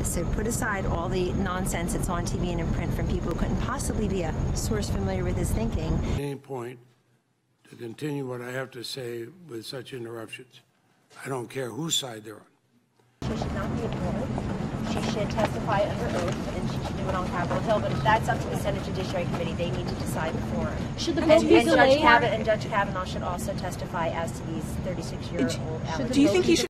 was. So put aside all the nonsense that's on TV and in print from people who couldn't possibly be a source familiar with his thinking. any point to continue what I have to say with such interruptions. I don't care whose side they're on. She should not be ignored. She should testify under oath, and she should do it on Capitol Hill. But if that's up to the Senate Judiciary Committee, they need to decide the. Should the and, be and Judge delayed? Kavanaugh and Judge Kavanaugh should also testify as to these 36-year-old allegations. Do you think he should